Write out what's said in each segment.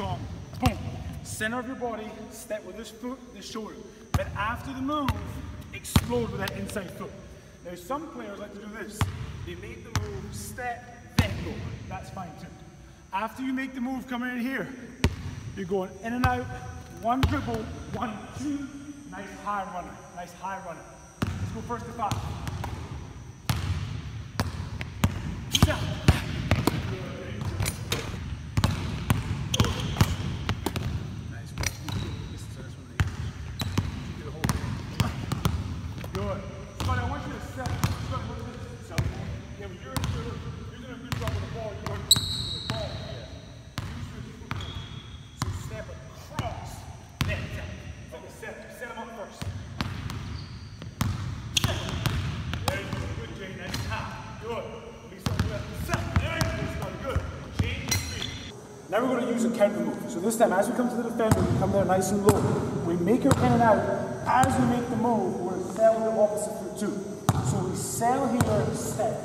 Boom, center of your body, step with this foot, this shoulder. But after the move, explode with that inside foot. Now some players like to do this. They make the move, step, then go. That's fine too. After you make the move coming in here, you're going in and out, one dribble, one, two, nice high runner, nice high runner. Let's go first to five. Now we're going to use a counter move. So this time, as we come to the defender, we come there nice and low. We make her in and out. As we make the move, we're selling the opposite foot too. So we sail here, step.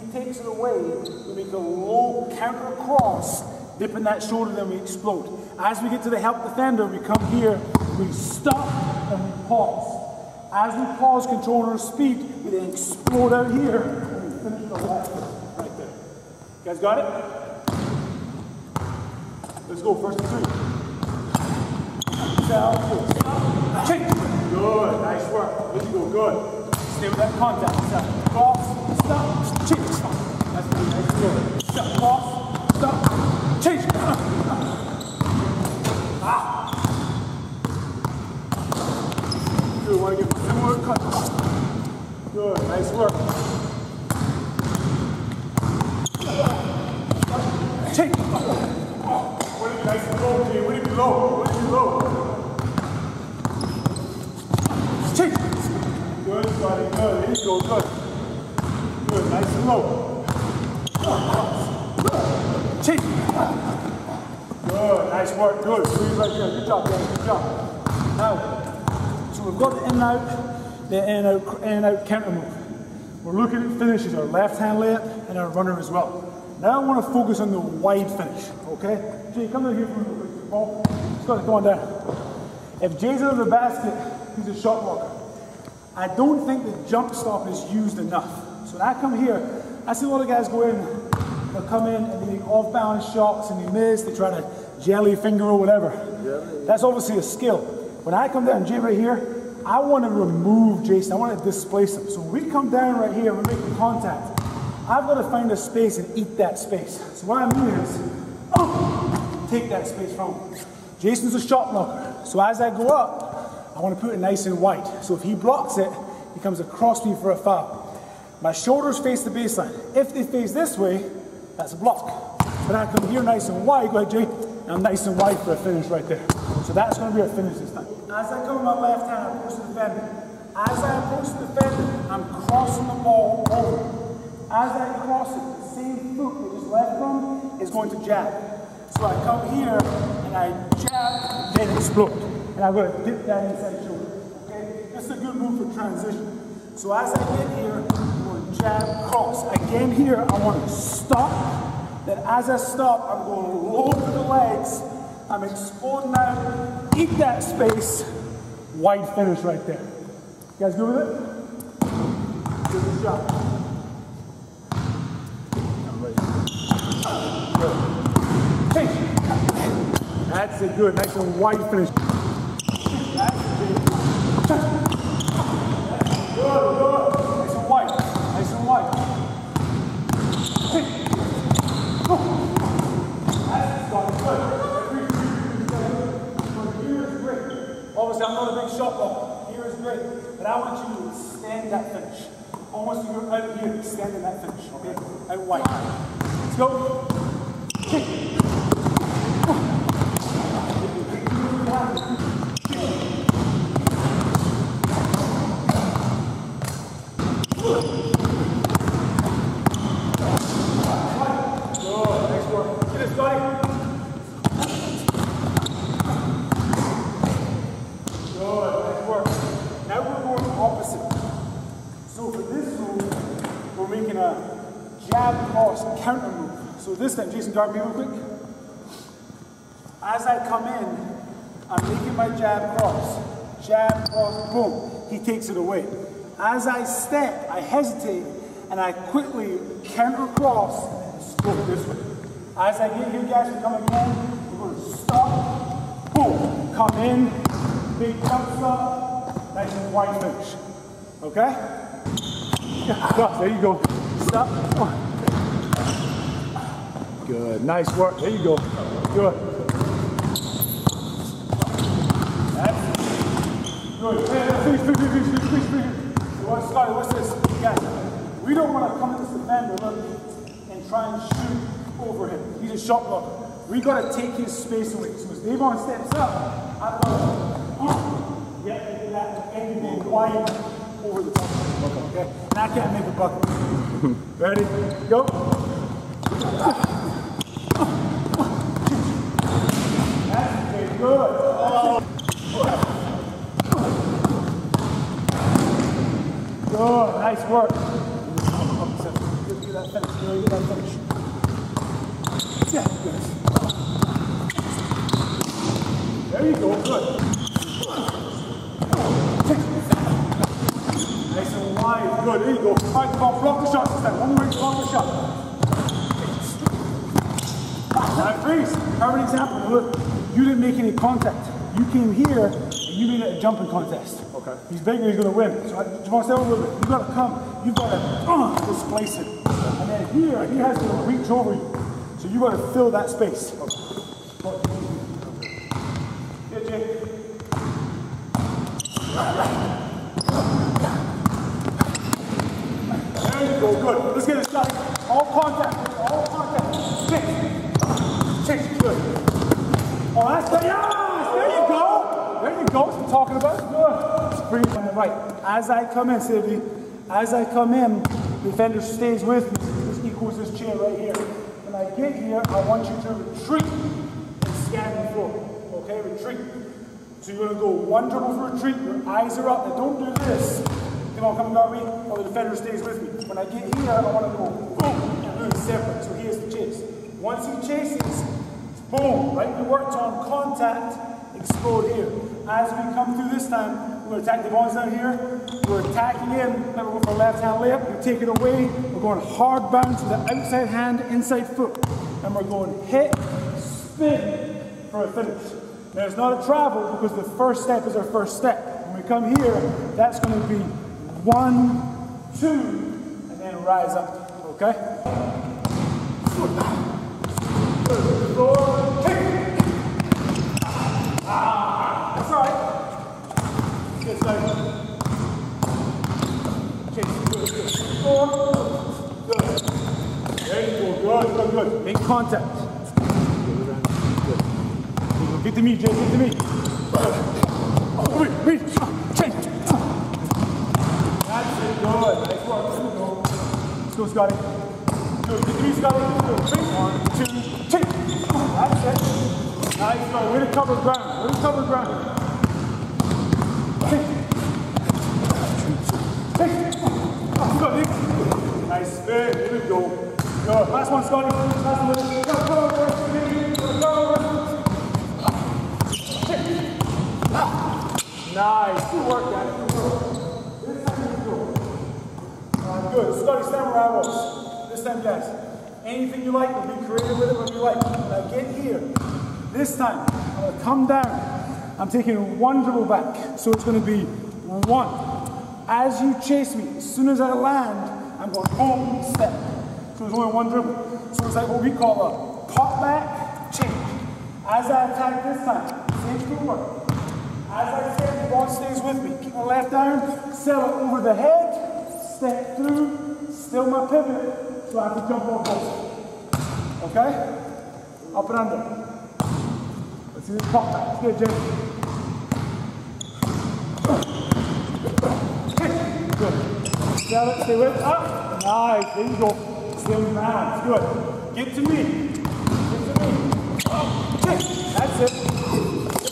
He takes it away. We make a low counter cross, dipping that shoulder, then we explode. As we get to the help defender, we come here, we stop, and we pause. As we pause, controlling our speed, we then explode out here, and we finish the left right there. You guys got it? Let's go, first and three. Down, good. Nice work. You go, good. With that contact. Stop, cross, stop, change. That's good, nice, good. Stop, cross, stop, change. Ah. Good, want to give similar cut. Good, nice work. low. Push you low. Change. Good, buddy. Good. There you go. Good. Good. Nice and low. Change. Good. Nice work. Good. Breathe. Good job, guys. Good job. Now, so we've got the in and out, the in and out, in and out counter move. We're looking at finishes, our left hand layup and our runner as well. Now I want to focus on the wide finish, okay? Jay, come over here for me ball. Go, going down. If Jay's under the basket, he's a shot blocker. I don't think the jump stop is used enough. So when I come here, I see a lot of guys go in, they'll come in and they make off-balance shots and they miss, they try to jelly finger or whatever. That's obviously a skill. When I come down, Jay right here, I want to remove Jason. I want to displace him. So when we come down right here, we're making contact. I've got to find a space and eat that space. So what I mean is, oh, take that space from him. Jason's a shot blocker. So as I go up, I want to put it nice and white. So if he blocks it, he comes across me for a foul. My shoulders face the baseline. If they face this way, that's a block. But I come here nice and wide, go ahead Jay, I'm nice and wide for a finish right there. So that's going to be our finish this time. As I go with my left hand, I approach the defender. As I approach the defender, I'm crossing the ball over. As I cross it, the same foot that is left from is going to jab. So I come here and I jab, then explode. And I'm going to dip that inside shoulder. Okay? That's a good move for transition. So as I get here, I'm going to jab, cross. Again here, I want to stop. Then as I stop, I'm going to through the legs. I'm exploding out, eat that space. Wide finish right there. You guys good with it? Good job. That's it, good. Nice and wide finish. That's it. Good, good. Nice and wide. Nice and wide. Hey. Go. That's good. Here is I'm not a big shot blocker. Here is great. But I want you to extend that finish. Almost you're out here, extending that finish, okay? Out wide. Let's go. Kick. opposite. So for this move, we're making a So guard me real quick. As I come in, I'm making my jab cross. Jab, cross, boom. He takes it away. As I step, I hesitate, and I quickly counter cross, go this way. As I get here, guys, we come again, we're going to stop, boom, come in, big jump stop, nice and wide finish. Okay? There you go. Stop. Good. Nice work. There you go. Good. Good. What's, Scotty, what's this? Guys, we don't want to come at this defender and try and shoot over him. He's a shot blocker. We got to take his space away. So as Davon steps up, I've got to uh, get that and wide over the top of okay? And I can't make a bucket. Ready? Go. That's okay, good. Good, nice work. Get that finish, get that finish. Yeah, good. There you go, good. Nice and wide, good, there you go. All right, come on, block the shot time. One more, block the shot. Now freeze, perfect example. Look, you didn't make any contact. You came here and you made a jumping contest. Okay. He's bigger, he's gonna win. So I just want a little bit. You gotta come, you gotta uh, displace him. And then here, he has to reach over you. So you gotta fill that space. Yeah, Jay. There you go, good. Let's get it started. All contact, all contact. Six. Six, good. Oh, that's good. Yes! There you go. There you go. What I'm talking about. Good. Right. As I come in, Sylvie, as I come in, the defender stays with me. This equals this chair right here. When I get here, I want you to retreat and scan the floor. Okay, retreat. So you're gonna go one dribble for retreat, your eyes are up, and don't do this. Come on, come and guard me, or oh, the defender stays with me. When I get here, I wanna go boom, and move separate. So here's the chase. Once he chases, boom, right? We worked on contact, explode here. As we come through this time, we're gonna attack the balls down here. We're attacking in, remember we're going for left hand layup, we take it away. We're going hard bounce with the outside hand, inside foot. And we're going hit, spin for a finish. Now it's not a travel because the first step is our first step. When we come here, that's going to be one, two, and then rise up. Okay? Four, kick. Ah, that's all right. Good, good. Chase, good, good. Good. Good, good, good. Make contact. Get to me, Jay, get to me. Oh, wait, wait, change. That's it, good. Nice work. Let's go. Scotty. Good, get to me, Scotty. Good. One, two, change. That's it. Nice work. Way to cover ground. Way to cover ground. Change. Change. Nice spin. Here we go. Good. Last one, Scotty. Last one. Go, go, go. Go, go, go. Nice. Good work, Daddy. Good work. This time go. Uh, good. Scotty, stand where. This time, guys. Anything you like, be creative with it when you like. I get here, this time, I'm going to come down. I'm taking one dribble back. So it's going to be one. As you chase me, as soon as I land, I'm going boom, step. So there's only one dribble. So it's like what we call a pop back, change. As I attack this time, same footwork. As I said, the ball stays with me. Keep my left arm, settle over the head, step through, still my pivot, so I can jump off both. Okay? Up and under. Let's see this pop back. Let's get it, Jay. Good. Settle, stay with, up. Nice, there you go. Hands, good. Get to me. Get to me. Oh, up, kick. That's it.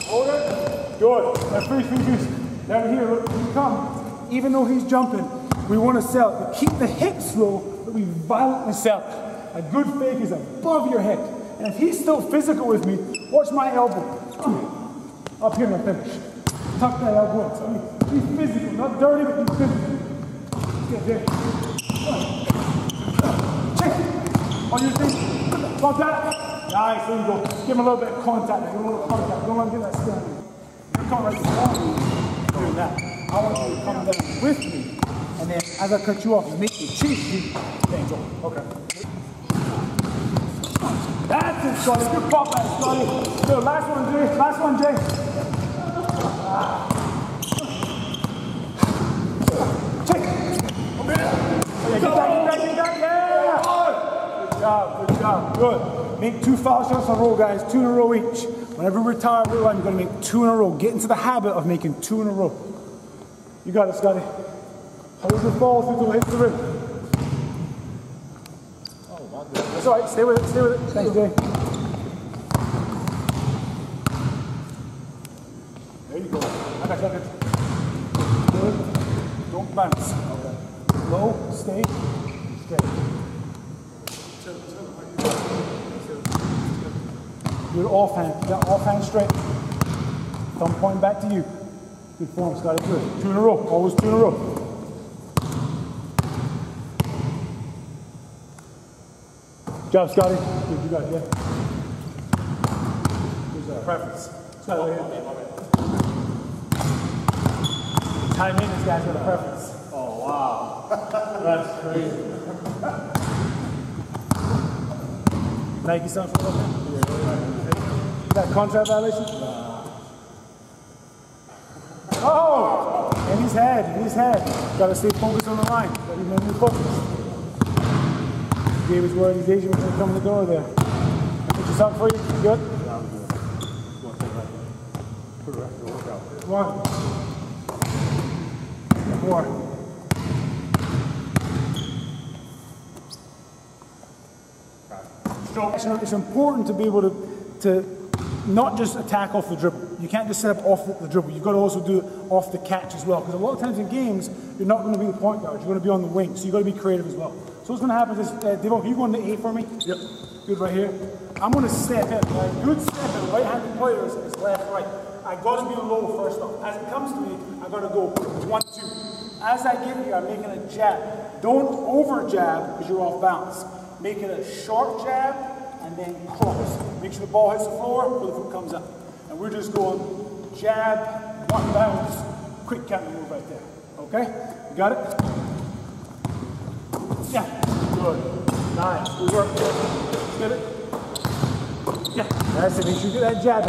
Hold it. Good. Now freeze, freeze. Down here, look, come, even though he's jumping, we want to sell. But keep the hips low, but we violently sell. A good fake is above your head. And if he's still physical with me, watch my elbow. Up here and I finish. Tuck that elbow in. So he's physical, not dirty, but he's physical. On your feet. Contact. Nice, there you go. Give him a little bit of contact. Give him a little contact. Don't let him get that spin. You're coming right before me doing that. I want you to come down with me. And then as I cut you off, you make me chase you. Thanks, okay. That's it, Scotty. Good pop back, Scotty. Last one, Jay. Last one, Jay. Check. Oh, yeah, get that, get that, get that. Yeah. Good job, good job. Good. Make two foul shots in a row, guys. Two in a row each. Whenever we retire, we're going to make two in a row. Get into the habit of making two in a row. You got it, Scotty. Hold the ball until it hits the rim. Oh, That's all right. Stay with it. Stay with it. Thanks, Jay. There you go. I got it. Good. Don't bounce. Okay. Low. Stay. Straight. Good offhand. That offhand straight. Thumb pointing back to you. Good form, Scotty. Good. Two in a row. Always two in a row. Job, Scotty. Good, you got it, yeah. Who's that? Preference. Scotty. Time in, this guy's got a preference. Oh, wow. That's crazy. Nike something for that? Contract violation? Oh! And his head, his head. Gotta stay focused on the line. Gotta remain focused. Gave his word, he's Asian when in the door there. Put your something for you? You good? One. So it's important to be able to, to not just attack off the dribble. You can't just set up off the dribble. You've got to also do it off the catch as well. Because a lot of times in games, you're not going to be the point guard. You're going to be on the wing. So you've got to be creative as well. So what's going to happen is, uh, Devo, you going to A for me? Yep. Good right here. I'm going to step in. Right? Good step in. Right-handed players is left, right. I got to be low first off. As it comes to me, I got to go one, two. As I get here, I'm making a jab. Don't over jab because you're off balance. Make it a short jab and then cross. Make sure the ball hits the floor or the foot comes up. And we're just going jab, one bounce, quick counter move right there. Okay? You got it? Yeah. Good. Nice. Good work. Get it? Yeah. That's it. Make sure you get that jab.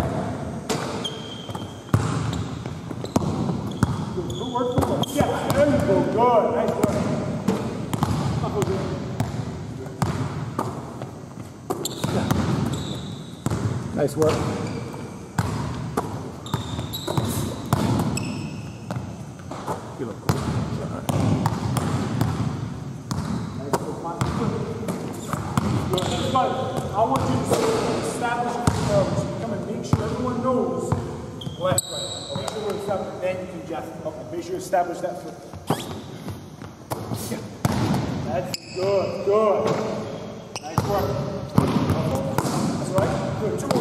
Good. Good work. Good work. Yeah. There you go. Good. Nice work. Knuckles in. Nice work. You look cool. I want you to establish yourselves. Come and make sure everyone knows left, right. Make sure we're. Then you can. Okay. Make sure you establish that. Yeah. That's good. Good. Nice work. That's right. Good. Two more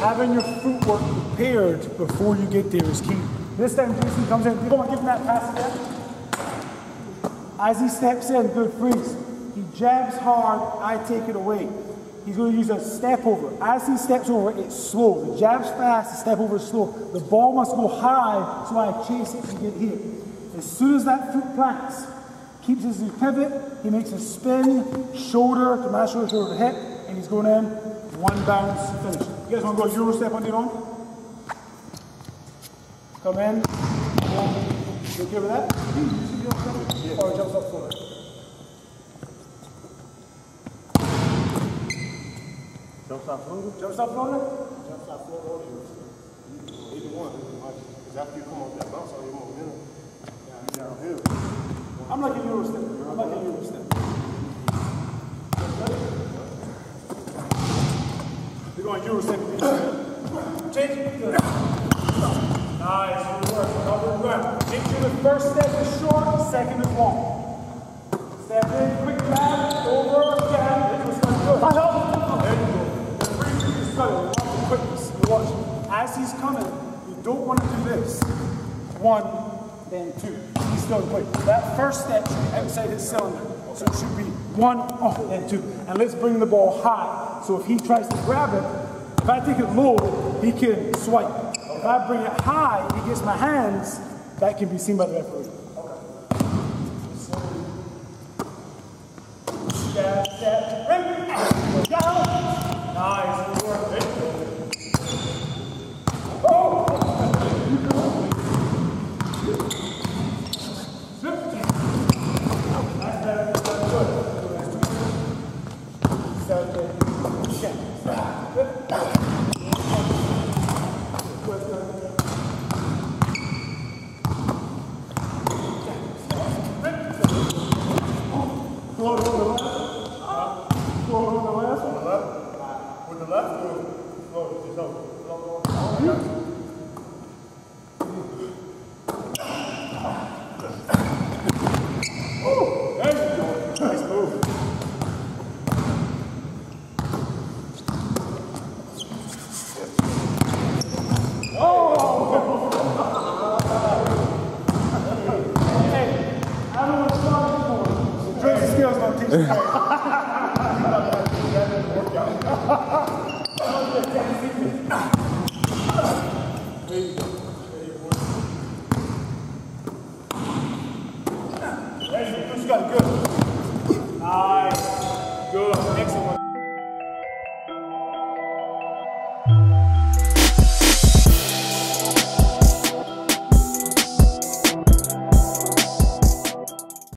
Having your footwork prepared before you get there is key. This time Jason comes in. Want to give him that pass again. As he steps in, good freeze. He jabs hard, I take it away. He's going to use a step over. As he steps over, it's slow. The jab's fast, the step over is slow. The ball must go high so I chase it to get hit. As soon as that foot plants, keeps his pivot, he makes a spin, shoulder to my shoulder, shoulder to hip, and he's going in, one bounce, finish. You guys want to go Euro step on your own? Come in, you okay with that? Yeah. Or jumps up forward. Jump stop floater? Jump stop floater? Jump stop float or either. One. Because after you come off that bounce, all your momentum, you downhill. I'm like a Euro step. I'm like a Euro step. We're going Euro step. Change. Good. Nice. Good work. Good work. Make sure the first step is short, second is long. Step in, quick jab, over, jab. This was good. I help. There you go. The free kick is good. Watch the quickness. Watch. As he's coming, you don't want to do this. One, then two. He's still quick. That first step should be outside his cylinder. So it should be one, oh, then two. And let's bring the ball high. So if he tries to grab it, if I take it low, he can swipe. If I bring it high, he gets my hands, that can be seen by the referee. Ring. Go. there you go.